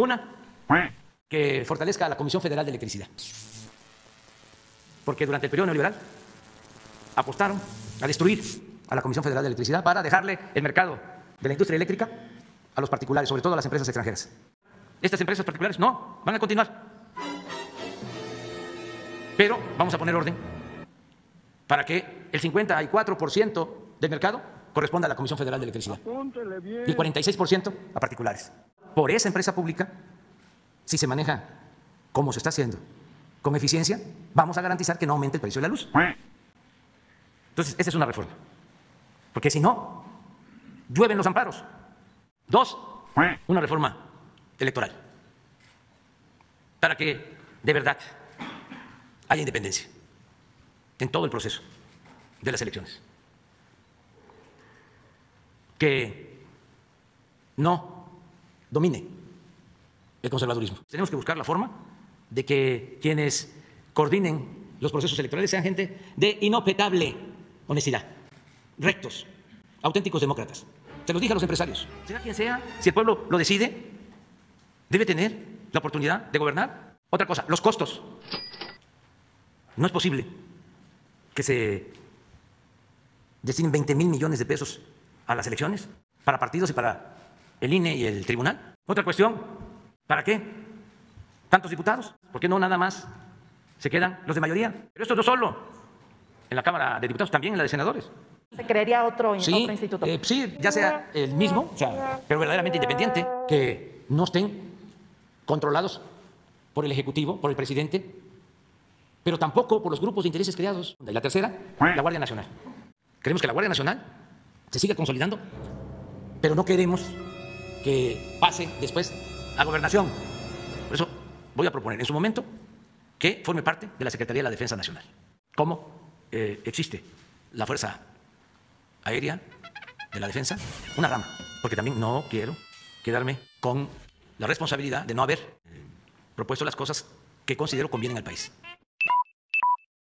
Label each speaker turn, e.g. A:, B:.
A: Una, que fortalezca a la Comisión Federal de Electricidad. Porque durante el periodo neoliberal apostaron a destruir a la Comisión Federal de Electricidad para dejarle el mercado de la industria eléctrica a los particulares, sobre todo a las empresas extranjeras. Estas empresas particulares no, van a continuar. Pero vamos a poner orden para que el 54% del mercado corresponda a la Comisión Federal de Electricidad y el 46% a particulares. Por esa empresa pública, si se maneja como se está haciendo, con eficiencia, vamos a garantizar que no aumente el precio de la luz. Entonces, esa es una reforma. Porque si no, llueven los amparos. Dos, una reforma electoral. Para que de verdad haya independencia en todo el proceso de las elecciones. Que no domine el conservadurismo. Tenemos que buscar la forma de que quienes coordinen los procesos electorales sean gente de inopetable honestidad, rectos, auténticos demócratas. Se los dije a los empresarios. Sea quien sea, si el pueblo lo decide, debe tener la oportunidad de gobernar. Otra cosa, los costos. No es posible que se destinen 20 mil millones de pesos a las elecciones para partidos y para el INE y el tribunal. Otra cuestión, ¿para qué? ¿Tantos diputados? ¿Por qué no nada más se quedan los de mayoría? Pero esto no solo en la Cámara de Diputados, también en la de senadores.
B: ¿Se crearía otro,
A: Sí,
B: otro instituto?
A: eh, sí, ya sea el mismo, o sea, pero verdaderamente independiente, que no estén controlados por el Ejecutivo, por el presidente, pero tampoco por los grupos de intereses creados. Y la tercera, la Guardia Nacional. Queremos que la Guardia Nacional se siga consolidando, pero no queremos que pase después a gobernación. Por eso voy a proponer en su momento que forme parte de la Secretaría de la Defensa Nacional. ¿Cómo eh, existe la Fuerza Aérea de la Defensa? Una rama, porque también no quiero quedarme con la responsabilidad de no haber eh, propuesto las cosas que considero convienen al país.